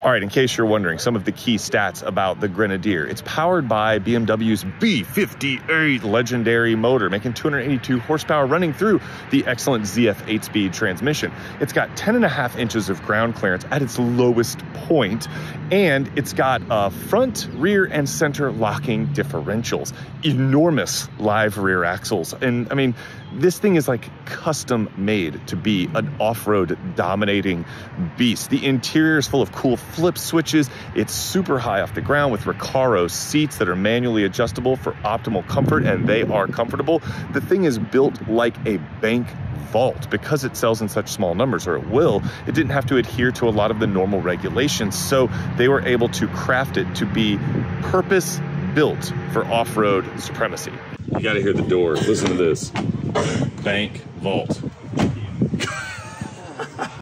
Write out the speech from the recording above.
All right, in case you're wondering, some of the key stats about the Grenadier. It's powered by BMW's B58 legendary motor, making 282 horsepower running through the excellent ZF 8-speed transmission. It's got 10 and a half inches of ground clearance at its lowest point, and it's got a front, rear, and center locking differentials, enormous live rear axles. And I mean, this thing is like custom made to be an off-road dominating beast. The interior is full of cool flip switches. It's super high off the ground with Recaro seats that are manually adjustable for optimal comfort, and they are comfortable. The thing is built like a bank vault because it sells in such small numbers, or it will. It didn't have to adhere to a lot of the normal regulations, so they were able to craft it to be purpose built for off road supremacy. You gotta hear the door. Listen to this bank vault.